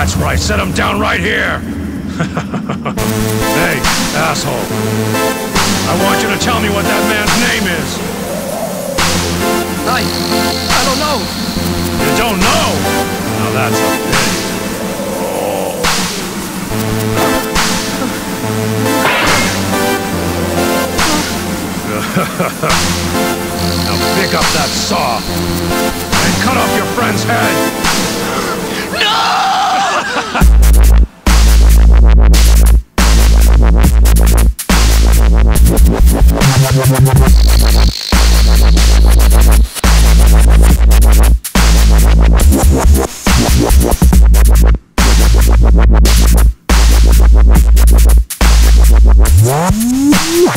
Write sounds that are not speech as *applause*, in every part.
right set him down right here! *laughs* hey, asshole. I want you to tell me what that man's name is. I... I don't know. You don't know? Now that's a pity. Oh. *laughs* now pick up that saw and cut off your friend's head.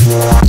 Yeah.